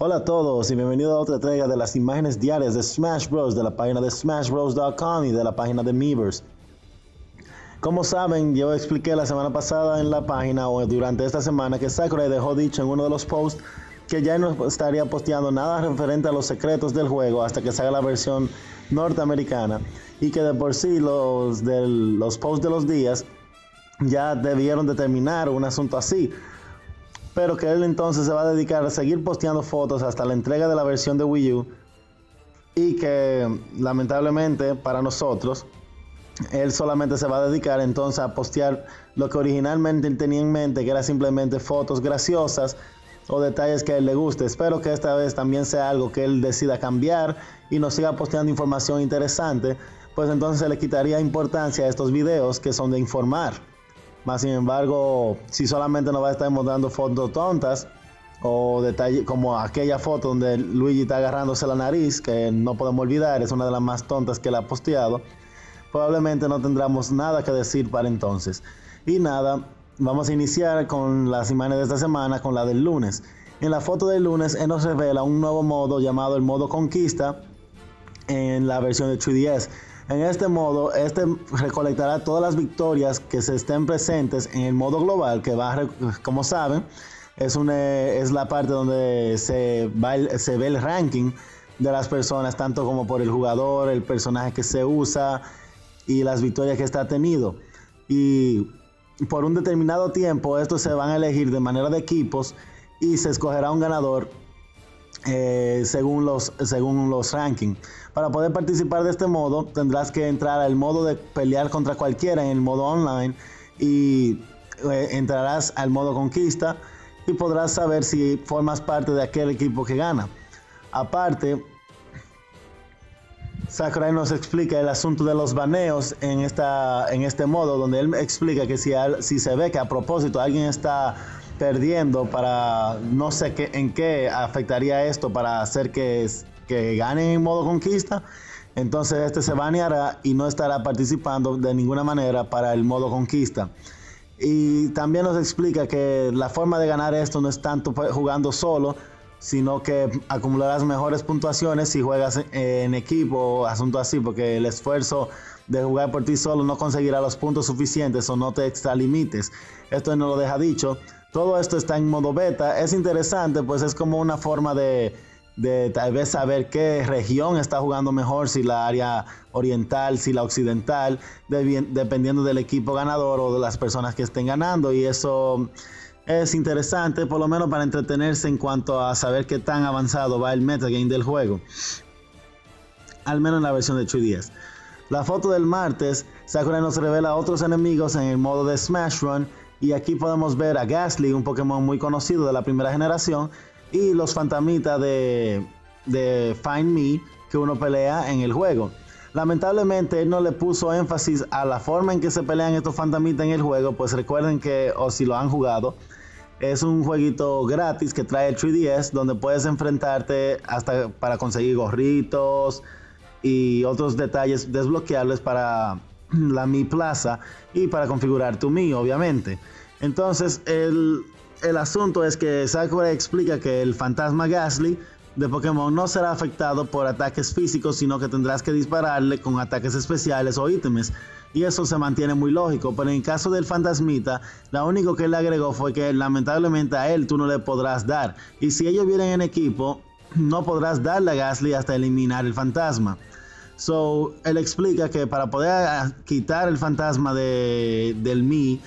Hola a todos y bienvenidos a otra entrega de las imágenes diarias de Smash Bros. de la página de smashbros.com y de la página de Miiverse. Como saben, yo expliqué la semana pasada en la página o durante esta semana que Sakurai dejó dicho en uno de los posts que ya no estaría posteando nada referente a los secretos del juego hasta que salga la versión norteamericana y que de por sí los, los posts de los días ya debieron determinar un asunto así pero que él entonces se va a dedicar a seguir posteando fotos hasta la entrega de la versión de Wii U y que lamentablemente para nosotros él solamente se va a dedicar entonces a postear lo que originalmente él tenía en mente, que era simplemente fotos graciosas o detalles que a él le guste. Espero que esta vez también sea algo que él decida cambiar y nos siga posteando información interesante, pues entonces se le quitaría importancia a estos videos que son de informar. Más sin embargo, si solamente nos va a estar mostrando fotos tontas o detalles como aquella foto donde Luigi está agarrándose la nariz, que no podemos olvidar, es una de las más tontas que él ha posteado, probablemente no tendremos nada que decir para entonces. Y nada, vamos a iniciar con las imágenes de esta semana, con la del lunes. En la foto del lunes, él nos revela un nuevo modo llamado el modo conquista en la versión de 3DS. En este modo, este recolectará todas las victorias que se estén presentes en el modo global, que va, como saben, es, es la parte donde se, se ve el ranking de las personas, tanto como por el jugador, el personaje que se usa y las victorias que está tenido. Y por un determinado tiempo, estos se van a elegir de manera de equipos y se escogerá un ganador eh, según, los, según los rankings. Para poder participar de este modo tendrás que entrar al modo de pelear contra cualquiera en el modo online y eh, entrarás al modo conquista y podrás saber si formas parte de aquel equipo que gana. Aparte, Sakurai nos explica el asunto de los baneos en, esta, en este modo, donde él explica que si, si se ve que a propósito alguien está perdiendo para no sé qué, en qué afectaría esto para hacer que, que ganen en modo conquista. Entonces este se baneará y no estará participando de ninguna manera para el modo conquista. Y también nos explica que la forma de ganar esto no es tanto jugando solo, sino que acumularás mejores puntuaciones si juegas en equipo asunto así, porque el esfuerzo de jugar por ti solo no conseguirá los puntos suficientes o no te extralimites. Esto no lo deja dicho. Todo esto está en modo beta. Es interesante, pues es como una forma de, tal vez saber qué región está jugando mejor, si la área oriental, si la occidental, dependiendo del equipo ganador o de las personas que estén ganando. Y eso es interesante, por lo menos para entretenerse en cuanto a saber qué tan avanzado va el metagame del juego. Al menos en la versión de 3DS. La foto del martes, Sakura nos revela otros enemigos en el modo de Smash Run y aquí podemos ver a Gasly, un Pokémon muy conocido de la primera generación, y los fantamitas de, de Find Me que uno pelea en el juego. Lamentablemente él no le puso énfasis a la forma en que se pelean estos fantamitas en el juego, pues recuerden que, o si lo han jugado, es un jueguito gratis que trae el 3DS donde puedes enfrentarte hasta para conseguir gorritos y otros detalles desbloqueables para la Mi Plaza y para configurar tu Mi, obviamente. Entonces, el, el asunto es que Sakura explica que el fantasma Gasly de Pokémon no será afectado por ataques físicos, sino que tendrás que dispararle con ataques especiales o ítems. Y eso se mantiene muy lógico, pero en caso del fantasmita, lo único que él le agregó fue que lamentablemente a él tú no le podrás dar. Y si ellos vienen en equipo, no podrás darle a Gasly hasta eliminar el fantasma. So, él explica que para poder quitar el fantasma de, del Me,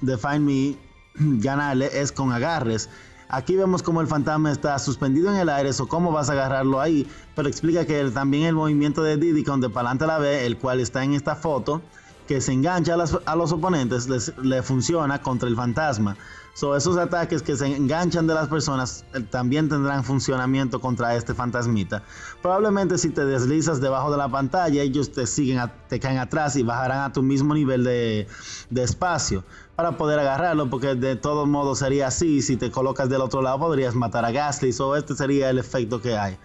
de Find Me, ganarle es con agarres. Aquí vemos como el fantasma está suspendido en el aire, o cómo vas a agarrarlo ahí, pero explica que también el movimiento de Diddy con de a la vez, el cual está en esta foto, que se engancha a, los oponentes, le funciona contra el fantasma. So, esos ataques que se enganchan de las personas eh, también tendrán funcionamiento contra este fantasmita. Probablemente si te deslizas debajo de la pantalla, ellos te siguen, te caen atrás y bajarán a tu mismo nivel de, espacio para poder agarrarlo, porque de todos modos sería así. Si te colocas del otro lado, podrías matar a Gasly. So, este sería el efecto que hay.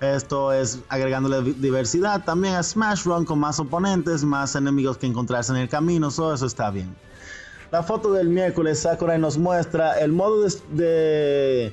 Esto es agregándole diversidad también a Smash Run con más oponentes, más enemigos que encontrarse en el camino. So, eso está bien. La foto del miércoles, Sakurai nos muestra el modo de,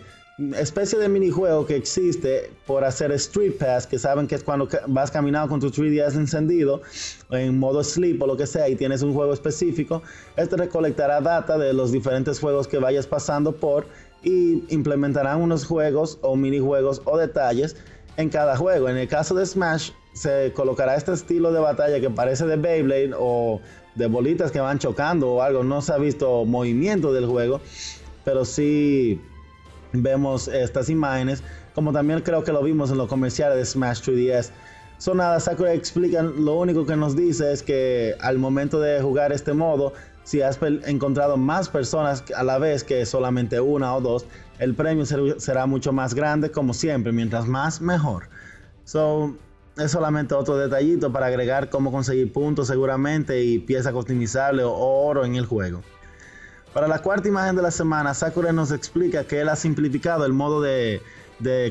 especie de minijuego que existe por hacer Street Pass, que saben que es cuando vas caminando con tu 3DS encendido en modo sleep o lo que sea y tienes un juego específico, este recolectará data de los diferentes juegos que vayas pasando por y implementarán unos juegos o minijuegos o detalles en cada juego. En el caso de Smash se colocará este estilo de batalla que parece de Beyblade o de bolitas que van chocando o algo. No se ha visto movimiento del juego, pero sí vemos estas imágenes, como también creo que lo vimos en los comerciales de Smash 3DS. Son Sakura explica, lo único que nos dice es que al momento de jugar este modo, si has encontrado más personas a la vez que solamente una o dos, el premio será mucho más grande como siempre, mientras más mejor. So, es solamente otro detallito para agregar cómo conseguir puntos seguramente y pieza customizable o oro en el juego. Para la cuarta imagen de la semana, Sakura nos explica que él ha simplificado el modo de,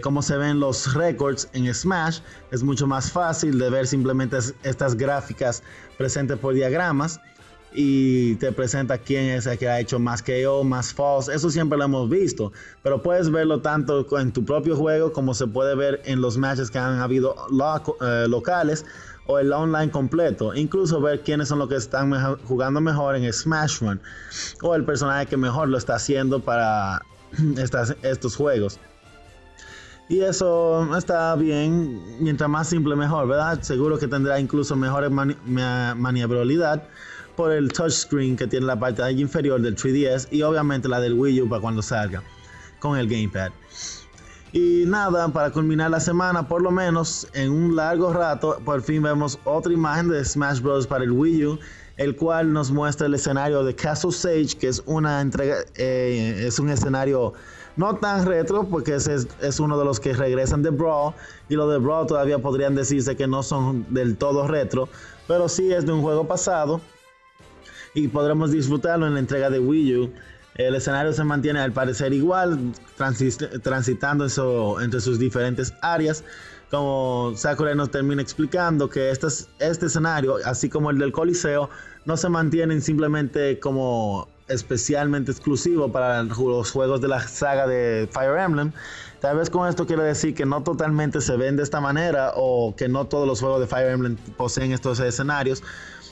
cómo se ven los records en Smash. Es mucho más fácil de ver simplemente estas gráficas presentes por diagramas y te presenta quién es el que ha hecho más KO, más false. Eso siempre lo hemos visto, pero puedes verlo tanto en tu propio juego como se puede ver en los matches que han habido eh, locales o el online completo, incluso ver quiénes son los que están jugando mejor en Smash Run o el personaje que mejor lo está haciendo para estos juegos. Y eso está bien, mientras más simple mejor, ¿verdad? Seguro que tendrá incluso mejor maniobrabilidad por el touchscreen que tiene la parte inferior del 3DS y obviamente la del Wii U para cuando salga con el gamepad. Y nada, para culminar la semana, por lo menos en un largo rato, por fin vemos otra imagen de Smash Bros. para el Wii U, el cual nos muestra el escenario de Castle Sage, que es una entrega, eh, es un escenario no tan retro, porque es, es, uno de los que regresan de Brawl, y los de Brawl todavía podrían decirse que no son del todo retro, pero sí es de un juego pasado, y podremos disfrutarlo en la entrega de Wii U. El escenario se mantiene al parecer igual, transitando entre sus diferentes áreas. Como Sakura nos termina explicando que este, este escenario, así como el del Coliseo, no se mantienen simplemente como especialmente exclusivo para los juegos de la saga de Fire Emblem. Tal vez con esto quiere decir que no totalmente se ven de esta manera o que no todos los juegos de Fire Emblem poseen estos escenarios,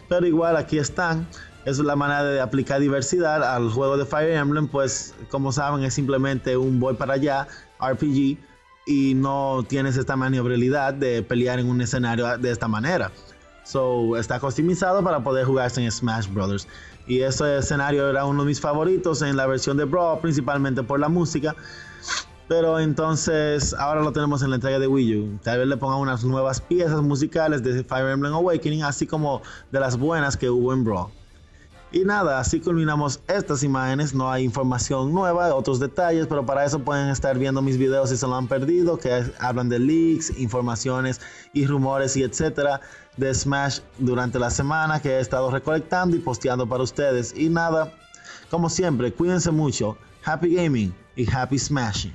pero igual aquí están es la manera de aplicar diversidad al juego de Fire Emblem, pues como saben es simplemente un voy para allá RPG y no tienes esta maniobrabilidad de pelear en un escenario de esta manera. So, está customizado para poder jugarse en Smash Brothers. Y ese escenario era uno de mis favoritos en la versión de Brawl, principalmente por la música. Pero entonces ahora lo tenemos en la entrega de Wii U. Tal vez le pongan unas nuevas piezas musicales de Fire Emblem Awakening, así como de las buenas que hubo en Brawl. Y nada, así culminamos estas imágenes. No hay información nueva, otros detalles, pero para eso pueden estar viendo mis videos si se lo han perdido, que hablan de leaks, informaciones y rumores y etcétera de Smash durante la semana que he estado recolectando y posteando para ustedes. Y nada, como siempre, cuídense mucho. Happy gaming y happy smashing.